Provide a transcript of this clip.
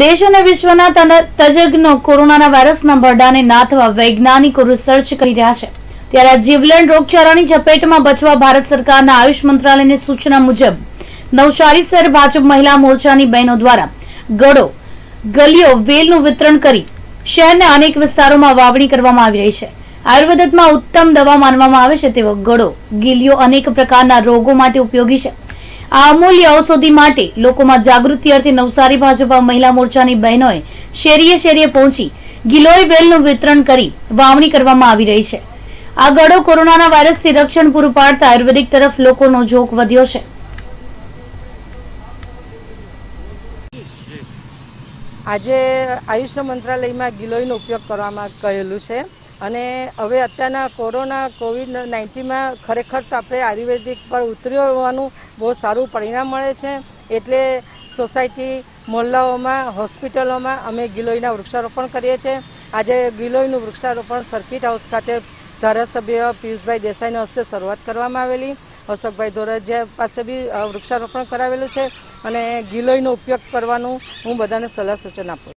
દેશ અને વિશ્વના તજજ્ઞો કોરોનાના વાયરસના ભરડાને નાથવા વૈજ્ઞાનિકો રિસર્ચ કરી રહ્યા છે. ત્યારે આ જીવલેણ રોગચાળાની ઝપેટમાં બચવા ભારત સરકારના આયુષ મંત્રાલયની સૂચના મુજબ, નવસારી શહેર ભાજપ મહિલા મોરચાની બહેનો દ્વારા ગળો, ગલીઓ વેલનું વિતરણ કરી શહેરના અનેક વિસ્તારોમાં વાવણી કરવામાં આવી રહી છે. આયુર્વેદમાં ઉત્તમ દવા માનવામાં આવે છે તેવો ગળો, ગીલીઓ અનેક પ્રકારના રોગો માટે ઉપયોગી છે. આ અમૂલ્ય ઔષધિ માટે લોકોમાં જાગૃતિ અર્થે નવસારી ભાજપા મહિલા મોરચાની બહેનોએ શેરીએ શેરીએ પહોંચી ગિલોય વેલનું વિતરણ કરી વાવણી કરવામાં આવી રહી છે. આ ગળો કોરોનાના વાયરસથી રક્ષણ પૂરું પાડતા આયુર્વેદિક તરફ લોકોનો ઝોક વધ્યો છે. આજે આયુષ મંત્રાલયમાં ગિલોયનો ઉપયોગ કરવામાં કહેલું છે. અને હવે અત્યારના કોરોના કોવિડ નાઇન્ટીનમાં ખરેખર તો આપણે આયુર્વેદિક પર ઉતર્યો હોવાનું બહુ સારું પરિણામ મળે છે. એટલે સોસાયટી મોહલ્લાઓમાં હોસ્પિટલોમાં અમે ગિલોયના વૃક્ષારોપણ કરીએ છીએ. આજે ગિલોયનું વૃક્ષારોપણ સર્કિટ હાઉસ ખાતે ધારાસભ્ય પિયુષભાઈ દેસાઈના હસ્તે શરૂઆત કરવામાં આવેલી. અશોકભાઈ ધોરાજીયા પાસે બી વૃક્ષારોપણ કરાવેલું છે અને ગિલોયનો ઉપયોગ કરવાનું હું બધાને સલાહ સૂચન આપું